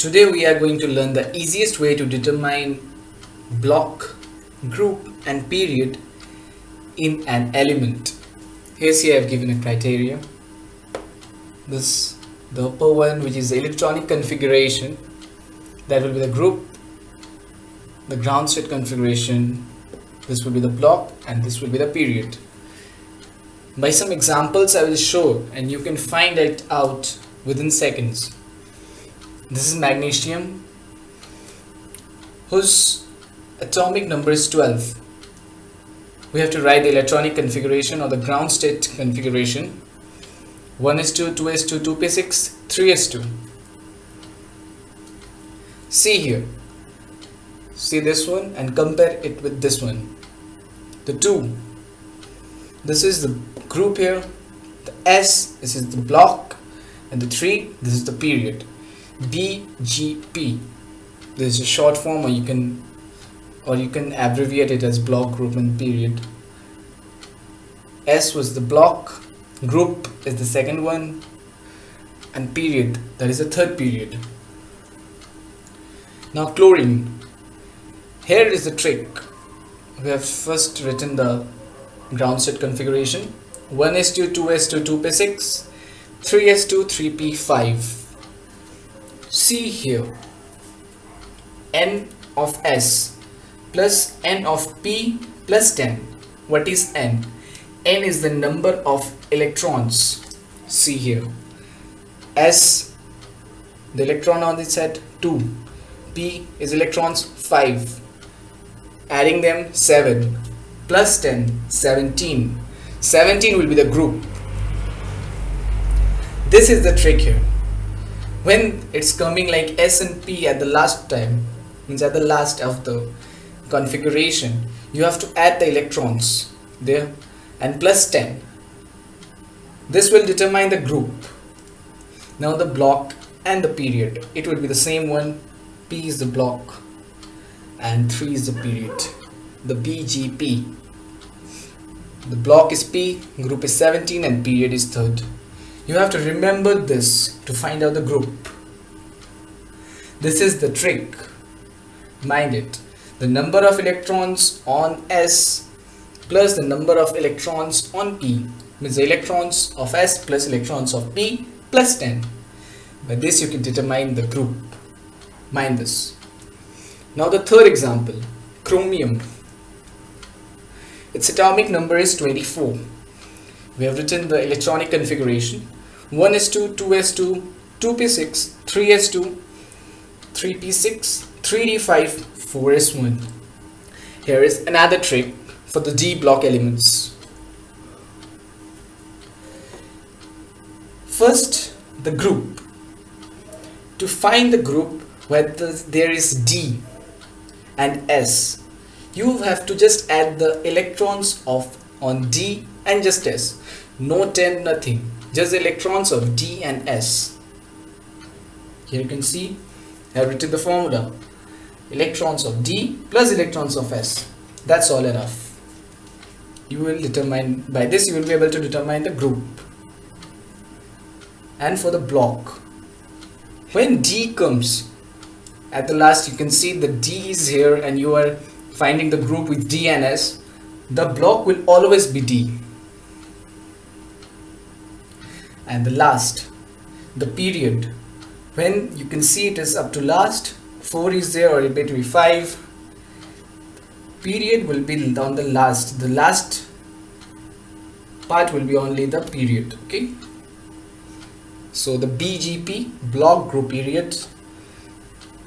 Today we are going to learn the easiest way to determine block, group and period in an element. Here see I've given a criteria. This the upper one which is the electronic configuration that will be the group, the ground state configuration, this will be the block and this will be the period. By some examples I will show and you can find it out within seconds this is magnesium. Whose atomic number is 12 we have to write the electronic configuration or the ground state configuration. 1s2 2s2 2p6 3s2 see here. See this one and compare it with this one. The 2 this is the group here. The s this is the block. And the 3 this is the period BGP this is a short form or you can or you can abbreviate it as block group and period. S was the block group is the second one and period that is the third period. Now chlorine. Here is the trick. We have first written the ground state configuration. 1s2 2s2 2p6 3s2 3p5 see here. N of s plus n of p plus 10 what is n? N is the number of electrons. See here. S the electron on this set 2 p is electrons 5 adding them 7 plus 10 17 17 will be the group. This is the trick here when it's coming like S and P at the last time means at the last of the configuration you have to add the electrons there and plus 10 this will determine the group. Now the block and the period. It would be the same one. P is the block and 3 is the period. The BGP the block is P group is 17 and period is third you have to remember this to find out the group. This is the trick. Mind it. The number of electrons on S plus the number of electrons on P means the electrons of S plus electrons of P plus 10. By this you can determine the group. Mind this. Now the third example, chromium. Its atomic number is 24. We have written the electronic configuration 1s2, 2s2, 2p6, 3s2, 3p6, 3d5, 4s1. Here is another trick for the D block elements. First, the group. To find the group where there is D and S, you have to just add the electrons of on D and just S. No 10, nothing just the electrons of D and S. Here you can see I have written the formula electrons of D plus electrons of S. That's all enough. You will determine by this you will be able to determine the group. And for the block, when D comes at the last you can see the D is here and you are finding the group with D and S. The block will always be D and the last the period. When you can see it is up to last 4 is there or it may be 5 period will be on the last. The last part will be only the period okay? So the BGP block group period.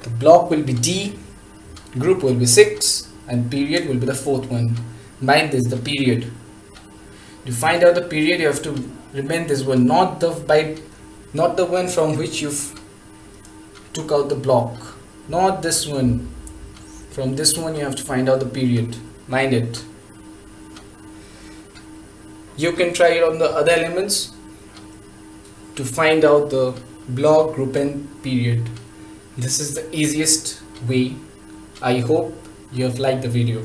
The block will be D group will be 6 and period will be the fourth one. Mind this the period to find out the period you have to remain this one not the by not the one from which you took out the block. Not this one. From this one you have to find out the period. Mind it. You can try it on the other elements to find out the block group and period. This is the easiest way. I hope you have liked the video